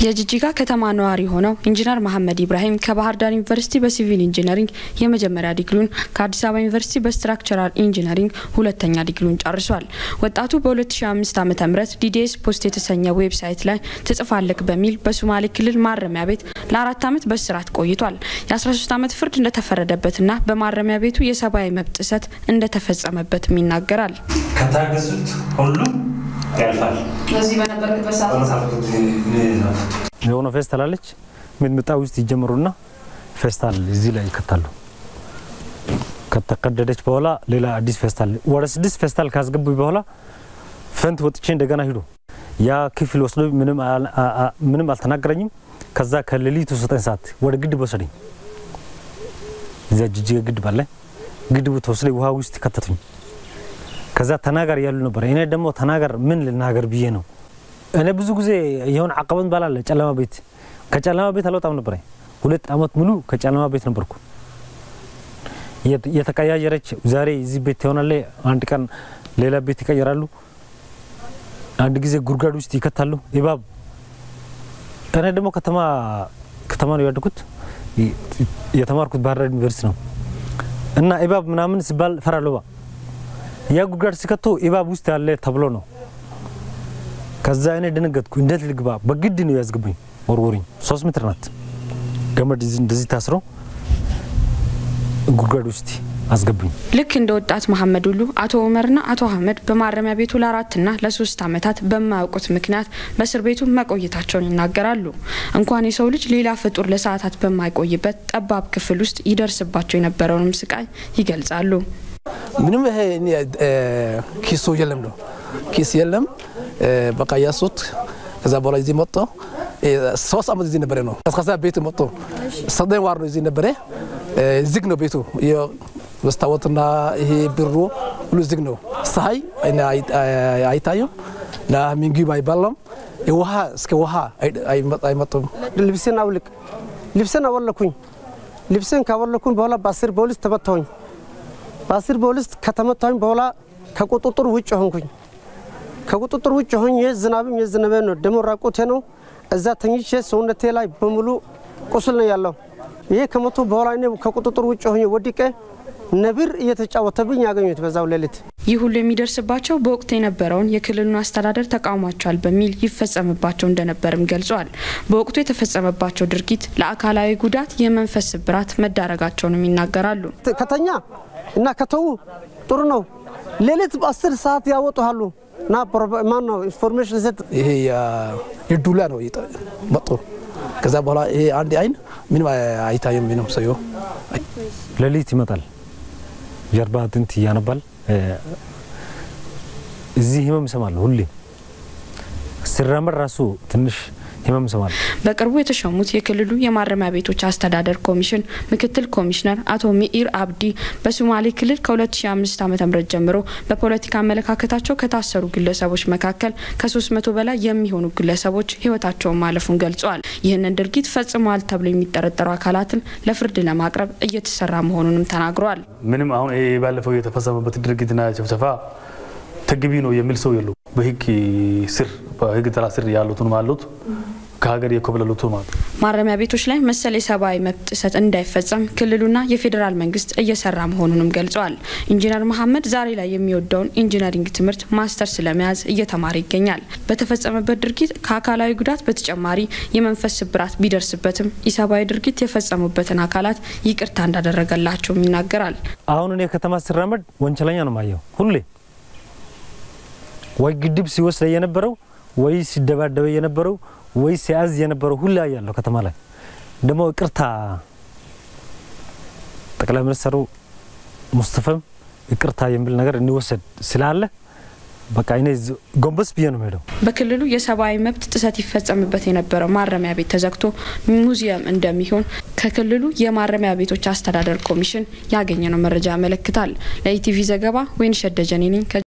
የጅጅጋ ከተማ ነዋሪ ሆነው ኢንጂነር መሐመድ ኢብራሂም ከባህር ዳር ዩኒቨርሲቲ በ civil engineering የመጀመሪያ ዲግሪውን ከአዲስ አበባ ዩኒቨርሲቲ በ structural engineering ሁለተኛ ዲግሪውን ጨርሷል። ወጣቱ በ2005 ዓ ም ዲዲኤስ ፖስት የተሰኘ website ላይ ትጽፋለክ በሚል በሶማሌ ክልል ማረሚያ ቤት ለአራት ዓመት በእስራት ቆይቷል። የ13 ዓመት ፍርድ እንደተፈረደበትና በማረሚያ ቤቱ የሰብአዊ መብት ጥሰት እንደተፈጸመበትም ይናገራል። ከታገሱት ሁሉ ያልፋል። በነበርክበት የሆነ ፌስታል አለች ሚጥሚጣ ውስጥ ይጀምሩና ፌስታል እዚህ ላይ ይከታሉ። ከተቀደደች በኋላ ሌላ አዲስ ፌስታል ወደ ስድስት ፌስታል ካስገቡ በኋላ ፈንት ወጥቼ እንደገና ሂዱ ያ ክፍል ወስዶ ምንም አልተናገረኝም። ከዛ ከሌሊቱ ዘጠኝ ሰዓት ወደ ግድብ ወሰደኝ። እዚያ ጅጅጋ ግድብ አለ። ግድቡ ተወስደ ውሃ ውስጥ ከተቱኝ። ከዛ ተናገር ያሉ ነበር። እኔ ደግሞ ተናገር ምን ልናገር ብዬ ነው። እኔ ብዙ ጊዜ የሆነ አቀበት ባላለ ጨለማ ቤት ከጨለማ ቤት አልወጣም ነበር። ሁለት አመት ሙሉ ከጨለማ ቤት ነበርኩ። የተቀያየረች ዛሬ እዚህ ቤት ትሆናለ፣ አንድ ቀን ሌላ ቤት ይቀየራሉ፣ አንድ ጊዜ ጉድጓድ ውስጥ ይከታሉ። እባብ እኔ ደግሞ ከተማ ከተማ ነው ያደኩት። የተማርኩት ባህር ዳር ዩኒቨርሲቲ ነው እና እባብ ምናምን ሲባል ፈራለሁ። ያ ጉድጓድ ሲከቶ እባብ ውስጥ ያለ ተብሎ ነው። ከዛ እኔ ደነገጥኩ። እንዴት ልግባ? በግድ ነው ያዝግቡኝ። ወርወሩኝ። ሶስት ሜትር ናት ገመድ እንደዚህ ታስሮ ጉድጓድ ውስጥ አስገቡኝ። ልክ እንደ ወጣት መሐመድ ሁሉ አቶ ኡመርና አቶ አህመድ በማረሚያ ቤቱ ለአራትና ለሶስት ዓመታት በማያውቁት ምክንያት በእስር ቤቱ መቆየታቸውን ይናገራሉ። እንኳን የሰው ልጅ ሌላ ፍጡር ለሰዓታት በማይቆይበት ጠባብ ክፍል ውስጥ ይደርስባቸው የነበረውንም ስቃይ ይገልጻሉ። ምንም ይሄ ኪሱ የለም ነው ኪስ የለም። በቃ ያሱት ከዛ በኋላ እዚህ መጥቶ ሶስት ዓመት እዚህ ነበረ ነው። ከዛ ቤት መጥቶ ዘጠኝ ወር ነው እዚህ ነበረ። ዝግ ነው ቤቱ መስታወትና ይሄ ብሩ ሁሉ ዝግ ነው። ፀሐይ አይታዩም እና ምግብ አይበላም። ውሃ እስከ ውሃ አይመጡም። ልብስን አውልቅ ልብስን አወለኩኝ። ልብስን ካወለኩኝ በኋላ በአስር ፖሊስ ተመታሁኝ። በአስር ፖሊስ ከተመታሁኝ በኋላ ከቁጥጥር ውጭ ሆንኩኝ። ከቁጥጥር ውጭ ሆኝ ዝናብም የዝነበ ነው። ደሞ ራቆቴ ነው። እዛ ተኝቼ ሰውነቴ ላይ በሙሉ ቁስል ነው ያለው። ይሄ ከመቶ በኋላ እኔ ከቁጥጥር ውጭ ሆኜ ወድቄ ነብር እየተጫወተብኝ ያገኙት በዛው ሌሊት። ይህ ሁሉ የሚደርስባቸው በወቅቱ የነበረውን የክልሉን አስተዳደር ተቃውሟቸዋል በሚል ይፈጸምባቸው እንደነበርም ገልጿል። በወቅቱ የተፈጸመባቸው ድርጊት ለአካላዊ ጉዳት፣ የመንፈስ ስብራት መዳረጋቸውንም ይናገራሉ። ከተኛ እና ከተዉ ጥሩ ነው። ሌሊት በአስር ሰዓት ያወጡሃሉ እና ማን ነው information ሰጥ ይሄ የዱላ ነው መጡ። ከዛ በኋላ ይሄ አንድ አይን ምንም አይታየም። ምንም ሰው ሌሊት ይመጣል፣ ጀርባ አጥንት እያነባል። እዚህ ህመም እሰማለሁ ሁሌ ሲራመድ ራሱ ትንሽ ህመም እሰማለሁ። በቅርቡ የተሾሙት የክልሉ የማረሚያ ቤቶች አስተዳደር ኮሚሽን ምክትል ኮሚሽነር አቶ ሚኢር አብዲ በሶማሌ ክልል ከ2005 ዓ.ም ጀምሮ በፖለቲካ አመለካከታቸው ከታሰሩ ግለሰቦች መካከል ከ300 በላይ የሚሆኑ ግለሰቦች ህይወታቸውን ማለፉን ገልጸዋል። ይህንን ድርጊት ፈጽመዋል ተብሎ የሚጠረጠሩ አካላትን ለፍርድ ለማቅረብ እየተሰራ መሆኑንም ተናግረዋል። ምንም አሁን ባለፈው የተፈጸመበት ድርጊትና ጭፍጨፋ ተገቢ ነው የሚል ሰው የለው። በህግ ስር በህግ ጥላ ስር ያሉትን አሉት ከሀገር የኮበለሉት ማለት ማረሚያ ቤቶች ላይ መሰል የሰብአዊ መብት ጥሰት እንዳይፈጸም ክልሉና የፌዴራል መንግስት እየሰራ መሆኑንም ገልጸዋል። ኢንጂነር መሐመድ ዛሬ ላይ የሚወደውን engineering ትምህርት ማስተርስ ለመያዝ እየተማረ ይገኛል። በተፈጸመበት ድርጊት ከአካላዊ ጉዳት በተጨማሪ የመንፈስ ስብራት ቢደርስበትም ኢሰብአዊ ድርጊት የፈጸሙበትን አካላት ይቅርታ እንዳደረገላቸውም ይናገራል። አሁን እኔ ከተማ ስራመድ ወንጀለኛ ነው ማየው ሁሌ ወይ ግድብ ሲወስደ የነበረው ወይ ሲደባደበ የነበረው ወይ ሲያዝ የነበረው ሁላ ያለው ከተማ ላይ ደግሞ ይቅርታ ጠቅላይ ሚኒስትሩ ሙስጠፈም ይቅርታ የሚል ነገር እንወሰድ ስላለ በቃ እኔ ጎንበስ ብዬ ነው የምሄደው። በክልሉ የሰብአዊ መብት ጥሰት ይፈጸምበት የነበረው ማረሚያ ቤት ተዘግቶ ሙዚየም እንደሚሆን ከክልሉ የማረሚያ ቤቶች አስተዳደር ኮሚሽን ያገኘነው መረጃ ያመለክታል። ለኢቲቪ ዘገባ ወይንሸት ደጀኔ ነኝ።